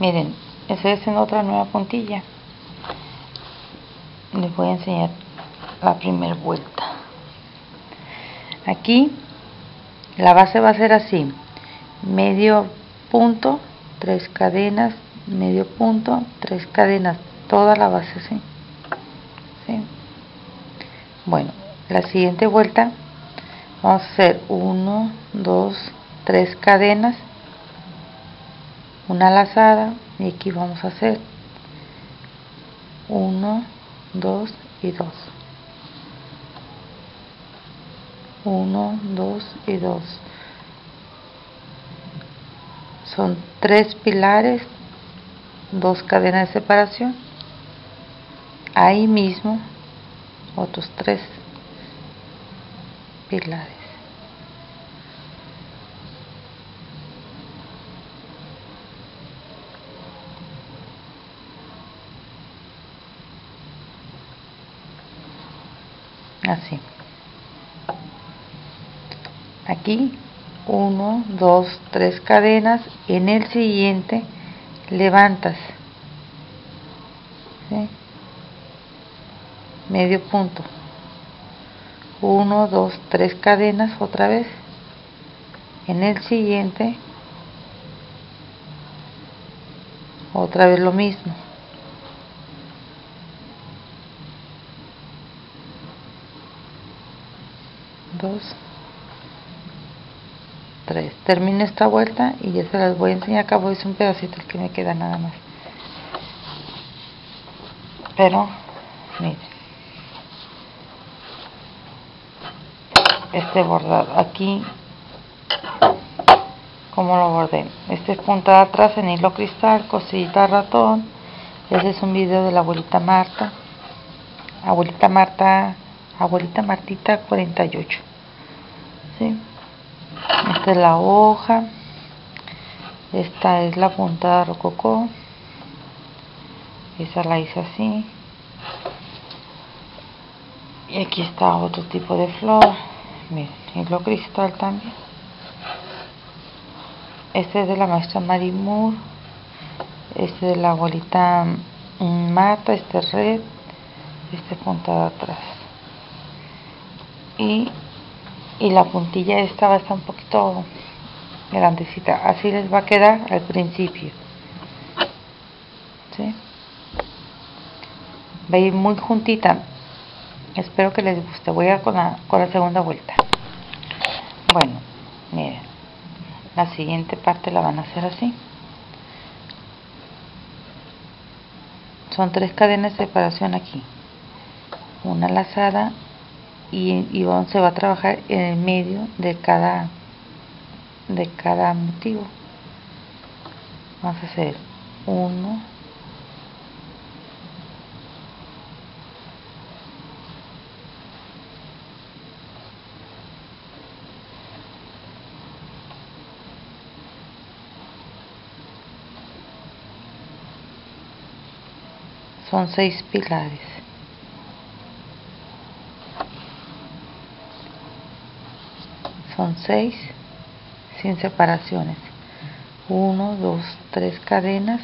miren estoy haciendo otra nueva puntilla. Les voy a enseñar la primera vuelta. Aquí la base va a ser así. Medio punto tres cadenas medio punto tres cadenas. Toda la base así ¿sí? bueno la siguiente vuelta vamos a hacer 1 2 3 cadenas una lazada y aquí vamos a hacer 1 2 y 2 1 2 y 2 son tres pilares dos cadenas de separación. Ahí mismo otros tres pilares así. Aquí 1 2 3 cadenas. En el siguiente levantas. ¿sí? medio punto. 1 2 3 cadenas otra vez. En el siguiente otra vez lo mismo dos tres. Termino esta vuelta y ya se las voy a enseñar. Acabo es un pedacito el que me queda nada más. Pero miren este bordado aquí como lo bordé este es punta de atrás en hilo cristal cosita ratón. Este es un video de la abuelita Marta. Abuelita Marta abuelita Martita 48 esta es la hoja. Esta es la puntada rococó. Esa la hice así. Y aquí está otro tipo de flor. Miren hilo cristal también. Este es de la maestra Marimur este es de la abuelita Mata, este red. Este puntada atrás. Y, y la puntilla esta va a estar un poquito grandecita. Así les va a quedar al principio. ¿sí? va a ir muy juntita. Espero que les guste. Voy a con la, con la segunda vuelta. Bueno miren. La siguiente parte la van a hacer así. Son tres cadenas de separación aquí. Una lazada y, y se va a trabajar en el medio de cada de cada motivo. Vamos a hacer uno son seis pilares son seis sin separaciones. 1 2 3 cadenas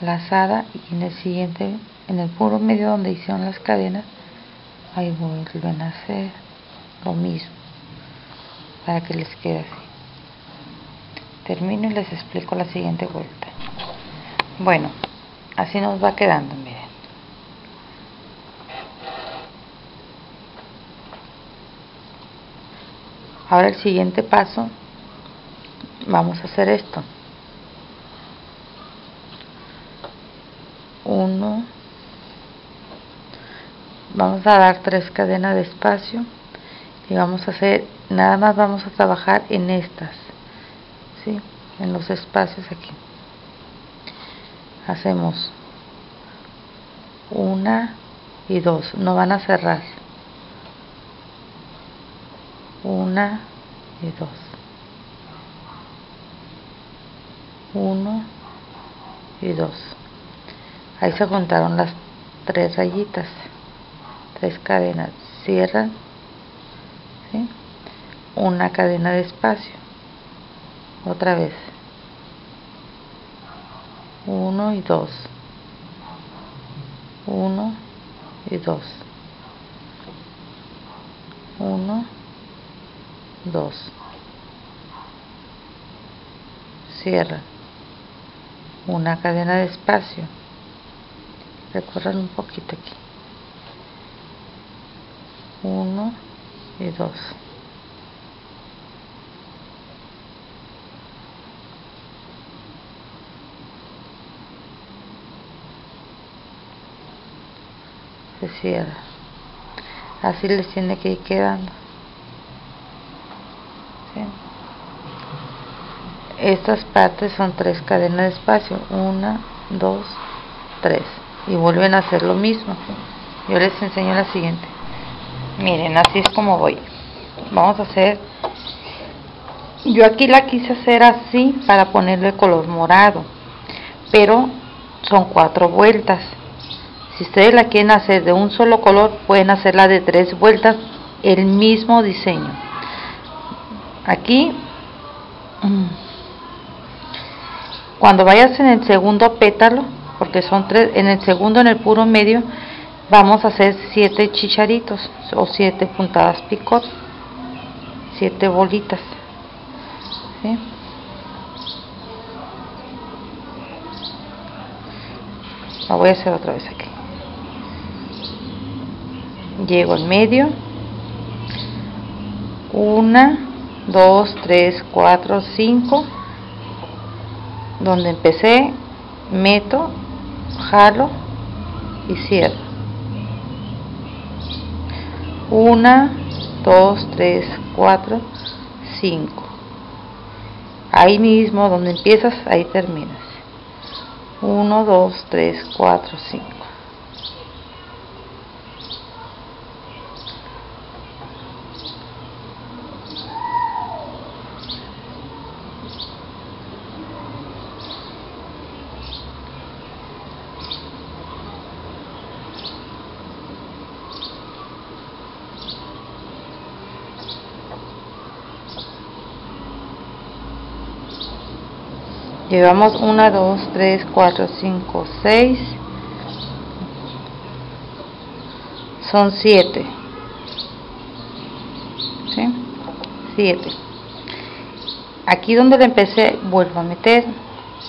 lazada y en el siguiente en el puro medio donde hicieron las cadenas ahí vuelven a hacer lo mismo para que les quede así. Termino y les explico la siguiente vuelta. Bueno así nos va quedando miren ahora el siguiente paso vamos a hacer esto. Vamos a dar tres cadenas de espacio y vamos a hacer nada más vamos a trabajar en estas ¿sí? en los espacios aquí. Hacemos una y dos. No van a cerrar una y dos. Uno y dos. Ahí se juntaron las tres rayitas tres cadenas. Cierran ¿sí? una cadena de espacio. Otra vez. 1 y 2 1 y 2 1 2 cierra. Una cadena de espacio. Recorran un poquito aquí. 1 y 2 se cierra. Así les tiene que ir quedando estas partes son tres cadenas de espacio. Una, dos, tres. Y vuelven a hacer lo mismo. Yo les enseño la siguiente. Miren así es como voy. Vamos a hacer yo aquí la quise hacer así para ponerle color morado pero son cuatro vueltas. Si ustedes la quieren hacer de un solo color pueden hacerla de tres vueltas el mismo diseño aquí. Mm, cuando vayas en el segundo pétalo porque son tres en el segundo en el puro medio vamos a hacer siete chicharitos o siete puntadas picot siete bolitas la voy a hacer otra vez aquí. Llego al medio. Una dos tres cuatro cinco. Donde empecé meto jalo y cierro. Una dos tres cuatro cinco. Ahí mismo donde empiezas ahí terminas. 1 2 3 4 5 llevamos 1 2 3 4 5 6 son 7 ¿sí? 7 aquí donde le empecé vuelvo a meter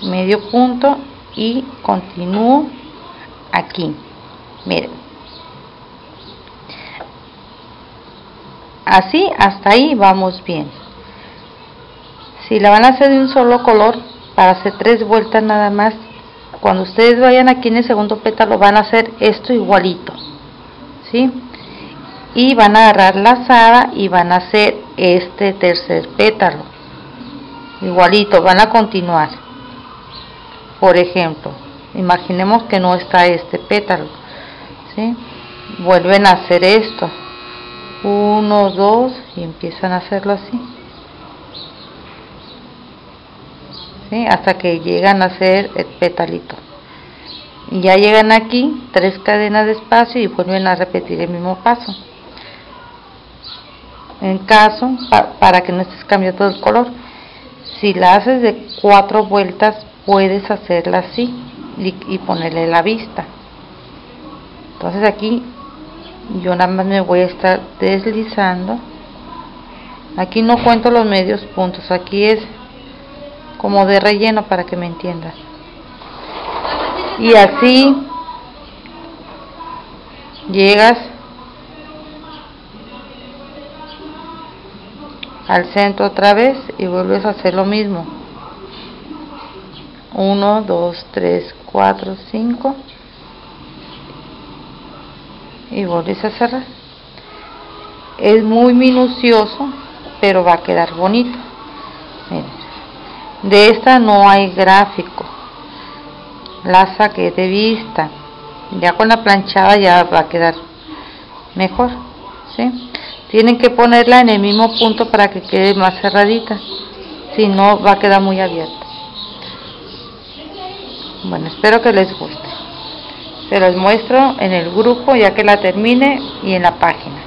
medio punto y continúo aquí. Miren. Así hasta ahí vamos bien. Si la van a hacer de un solo color para hacer tres vueltas nada más cuando ustedes vayan aquí en el segundo pétalo van a hacer esto igualito ¿sí? y van a agarrar la lazada y van a hacer este tercer pétalo igualito, van a continuar por ejemplo imaginemos que no está este pétalo ¿sí? vuelven a hacer esto uno, dos y empiezan a hacerlo así hasta que llegan a ser el petalito ya llegan aquí tres cadenas de espacio y vuelven a repetir el mismo paso. En caso para que no estés cambiando el color si la haces de cuatro vueltas puedes hacerla así y, y ponerle la vista. Entonces aquí yo nada más me voy a estar deslizando. Aquí no cuento los medios puntos. Aquí es como de relleno para que me entiendas. Y así llegas al centro otra vez y vuelves a hacer lo mismo. 1 2 3 4 5 y vuelves a cerrar. Es muy minucioso pero va a quedar bonito. Miren de esta no hay gráfico. La saqué de vista. Ya con la planchada ya va a quedar mejor ¿sí? tienen que ponerla en el mismo punto para que quede más cerradita. Si no va a quedar muy abierta. Bueno espero que les guste. Se los muestro en el grupo ya que la termine y en la página